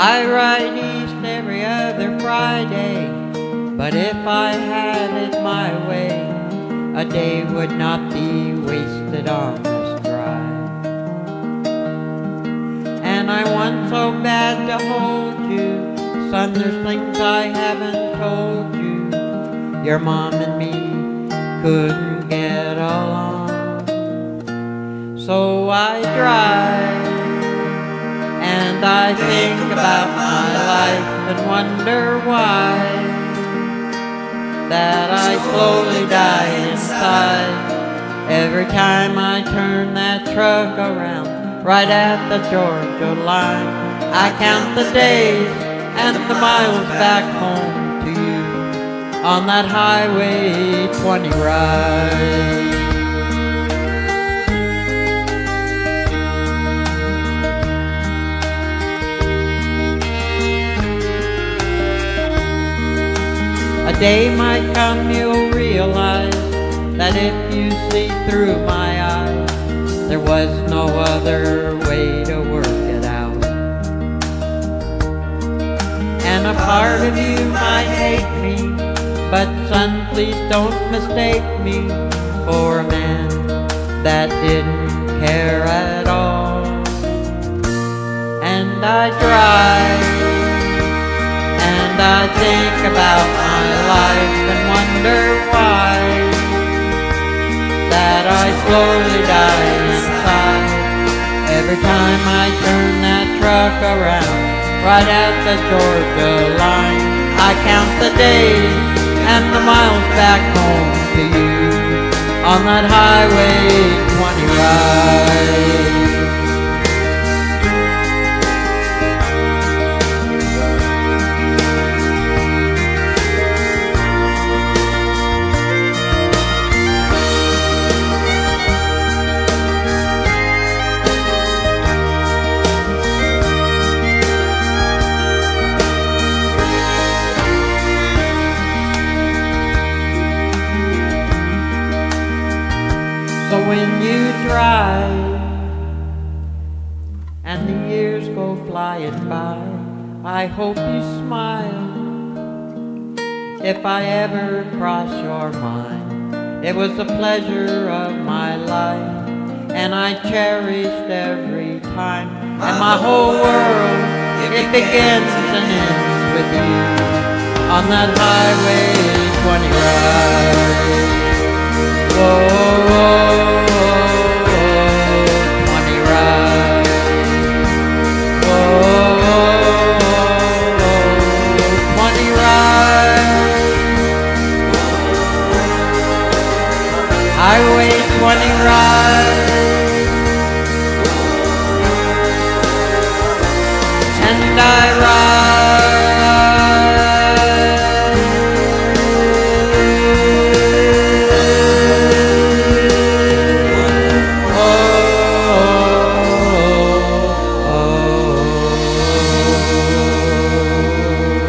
I ride east every other Friday, but if I had it my way, a day would not be wasted on this drive. And I want so bad to hold you, son, there's things I haven't told you. Your mom and me couldn't get along. So I drive I think about my life and wonder why that I slowly die inside every time I turn that truck around right at the Georgia line. I count the days and the miles back home to you on that Highway 20 ride. Day might come you'll realize that if you see through my eyes, there was no other way to work it out. And a part of you might hate me, but son, please don't mistake me for a man that didn't care at all. And I drive and I think about my life and wonder why that I slowly die inside every time I turn that truck around right at the Georgia line. I count the days and the miles back home to you on that Highway 20 ride. When you drive and the years go flying by, I hope you smile. If I ever cross your mind, it was the pleasure of my life, and I cherished every time. And my whole world, it begins and ends with you on that highway